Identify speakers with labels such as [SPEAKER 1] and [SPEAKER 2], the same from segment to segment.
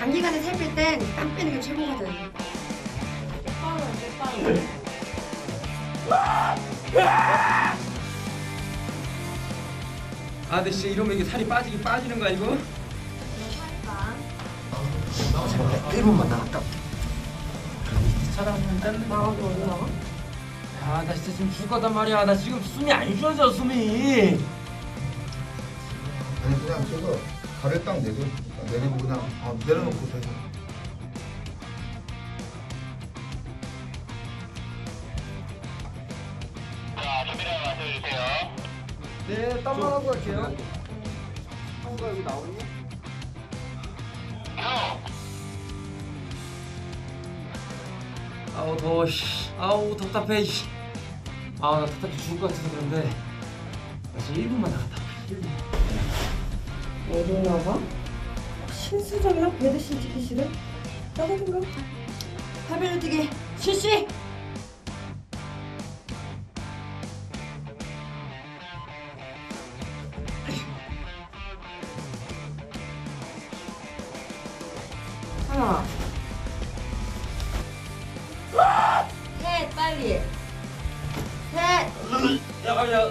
[SPEAKER 1] 단기간에 살뺄땐땀 빼는 게 최고거든.
[SPEAKER 2] 아 근데 진짜 이러면 이게 살이 빠지긴 빠지는 거 아니고?
[SPEAKER 3] 1분만 나갔다.
[SPEAKER 2] 찾아왔는데
[SPEAKER 1] 나가기 어디 나가?
[SPEAKER 2] 아나 진짜 지금 죽을 거단 말이야 나 지금 숨이 안 쉬어져 숨이
[SPEAKER 3] 아니 그냥 저거 가래 딱 내려 내리고 그냥 어, 내려놓고 되죠.
[SPEAKER 2] 네 땀만 하고 갈게요
[SPEAKER 3] 형가 여기 나오니?
[SPEAKER 2] 아우 더워 씨. 아우 답답해 씨. 아나 답답해 죽을 것 같아서 그런데 나 지금 1분만 나갔다
[SPEAKER 1] 어디 나가? 신수정이랑 배드신 찍기 싫어? 나가든가. 화면을 뜨기 실시! 하나 셋 빨리 셋!
[SPEAKER 2] 야야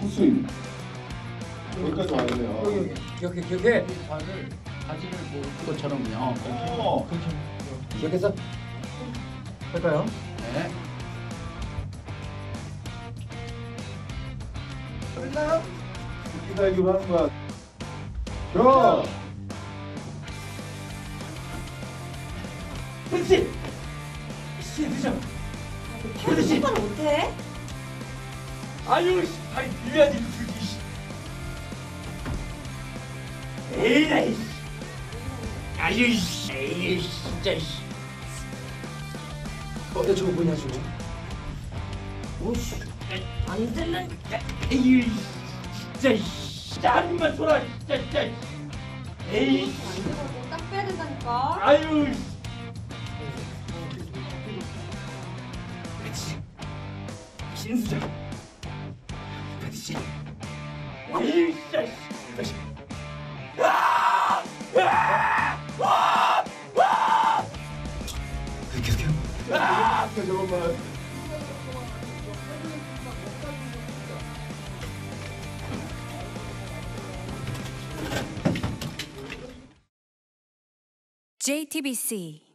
[SPEAKER 3] 후스입니다. 여기까지 왔네요.
[SPEAKER 2] 기억해 기억해
[SPEAKER 4] 발을 바지를 뭐 그것처럼 그냥 그렇게
[SPEAKER 3] 어.
[SPEAKER 2] 기억했어? 할까요?
[SPEAKER 4] 네.
[SPEAKER 3] 끝나요? 기다리기로 하는 거야. 형!
[SPEAKER 2] 그렇지 씨 늦어
[SPEAKER 1] 그렇지 똑바로 못해?
[SPEAKER 2] 아유 씨 빌려야지 그기 씨. 에이 씨. 아유 씨. 에이 진짜 씨. 어내 저거 뭐냐 저거? 오씨. 안 들는 에이 진짜 씨. 진짜 한 입만 줘라 진짜 진짜 에이
[SPEAKER 1] 안 되고 딱 빼야 된다니까.
[SPEAKER 2] 아유 그렇지 신수장 그렇지 아유 진짜 다시 계속해요
[SPEAKER 3] 아, 저것만.
[SPEAKER 5] JTBC